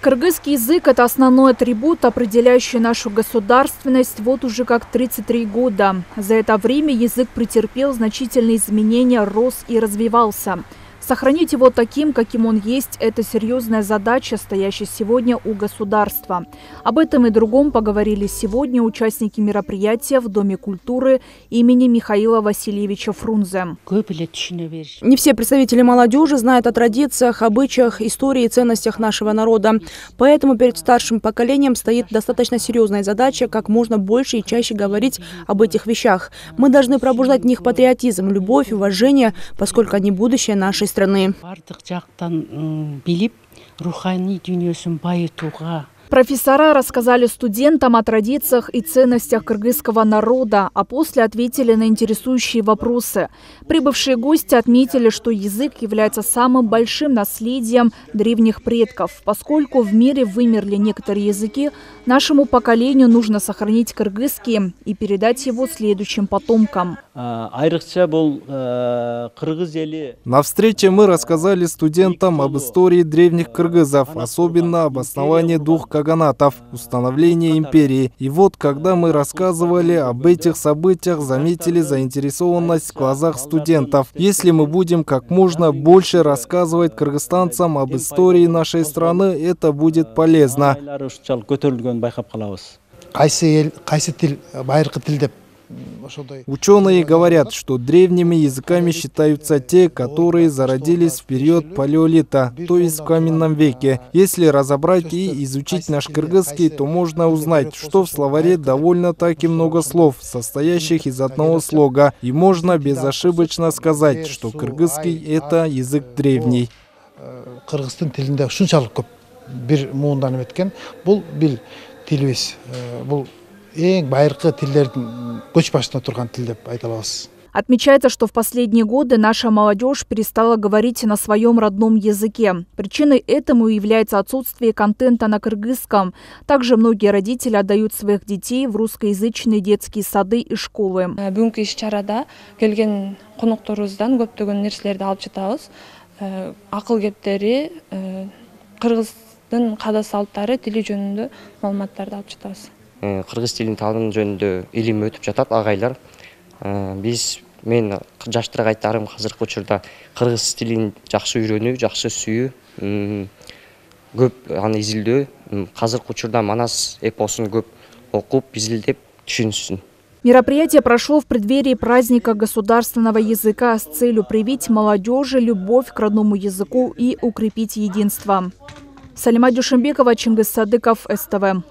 Кыргызский язык – это основной атрибут, определяющий нашу государственность вот уже как 33 года. За это время язык претерпел значительные изменения, рос и развивался – Сохранить его таким, каким он есть, это серьезная задача, стоящая сегодня у государства. Об этом и другом поговорили сегодня участники мероприятия в Доме культуры имени Михаила Васильевича Фрунзе. Не все представители молодежи знают о традициях, обычаях, истории и ценностях нашего народа. Поэтому перед старшим поколением стоит достаточно серьезная задача, как можно больше и чаще говорить об этих вещах. Мы должны пробуждать в них патриотизм, любовь, уважение, поскольку они будущее нашей страны. Бардық жақтан біліп, рухани дүниесін байытуға Профессора рассказали студентам о традициях и ценностях кыргызского народа, а после ответили на интересующие вопросы. Прибывшие гости отметили, что язык является самым большим наследием древних предков. Поскольку в мире вымерли некоторые языки, нашему поколению нужно сохранить кыргызский и передать его следующим потомкам. На встрече мы рассказали студентам об истории древних кыргызов, особенно об основании двух каганатов, установлении империи. И вот, когда мы рассказывали об этих событиях, заметили заинтересованность в глазах студентов. Если мы будем как можно больше рассказывать кыргызстанцам об истории нашей страны, это будет полезно. Ученые говорят, что древними языками считаются те, которые зародились в период палеолита, то есть в каменном веке. Если разобрать и изучить наш кыргызский, то можно узнать, что в словаре довольно-таки много слов, состоящих из одного слога, и можно безошибочно сказать, что кыргызский – это язык древний. Кыргызстан тілінде көп эмес. Эң байыркы тилдердин көч башында турган тил деп айта алабыз Отмечается, что в последние годы наша молодежь перестала говорить на своем родном языке. Причиной этому является отсутствие контента на кыргызском. Также многие родители отдают своих детей в русскоязычные детские сады и школы. Бүгүнкү иш чарада келген алып салттары, маалыматтарды алып жатабыз. Кыргыз тилин таануу жөнүндө илим өтүп жатат агайлар биз мен жаштарга айтарым азыркы учурда кыргыз тилин жакшы үйрөнүү жакшы сүйүү көп аны изилдөө азыркы учурда манас эпосун көп окуп изилдеп түшүнсүн Мероприятие прошло в преддверии праздника государственного языка с целью привить молодежи любовь к родному языку и укрепить единство. Салима Дюшембекова, Чингис Садыков, СТВ.